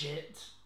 shit.